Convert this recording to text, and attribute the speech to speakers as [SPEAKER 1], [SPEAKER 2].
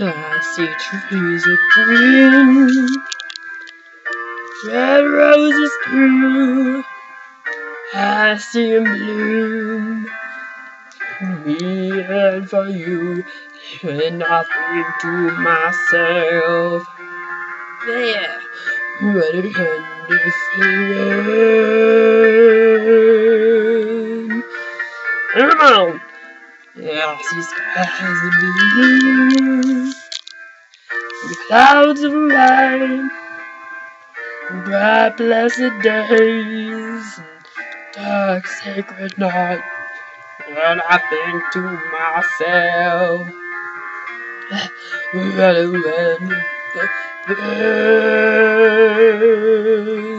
[SPEAKER 1] I see trees of green, red roses too. I see them bloom me and for you, and I think to myself, there, what a wonderful On! Yeah, see skies blue, and clouds of rain, bright blessed days, and dark sacred night. And I think to myself, a wonderful world.